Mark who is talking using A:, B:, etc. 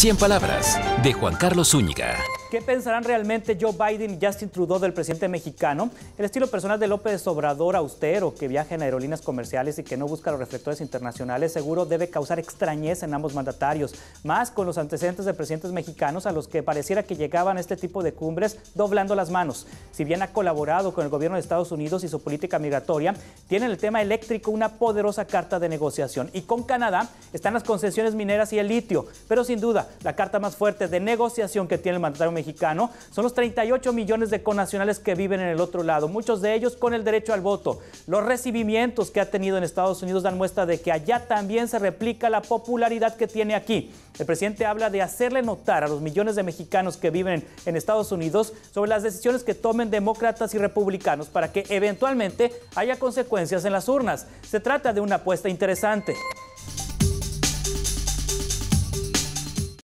A: 100 palabras de Juan Carlos Zúñiga.
B: ¿Qué pensarán realmente Joe Biden y Justin Trudeau del presidente mexicano? El estilo personal de López Obrador austero, que viaja en aerolíneas comerciales y que no busca los reflectores internacionales, seguro debe causar extrañeza en ambos mandatarios, más con los antecedentes de presidentes mexicanos a los que pareciera que llegaban a este tipo de cumbres doblando las manos. Si bien ha colaborado con el gobierno de Estados Unidos y su política migratoria, tiene en el tema eléctrico una poderosa carta de negociación. Y con Canadá están las concesiones mineras y el litio, pero sin duda la carta más fuerte de negociación que tiene el mandatario mexicano son los 38 millones de connacionales que viven en el otro lado, muchos de ellos con el derecho al voto. Los recibimientos que ha tenido en Estados Unidos dan muestra de que allá también se replica la popularidad que tiene aquí. El presidente habla de hacerle notar a los millones de mexicanos que viven en Estados Unidos sobre las decisiones que tomen demócratas y republicanos para que eventualmente haya consecuencias en las urnas. Se trata de una apuesta interesante.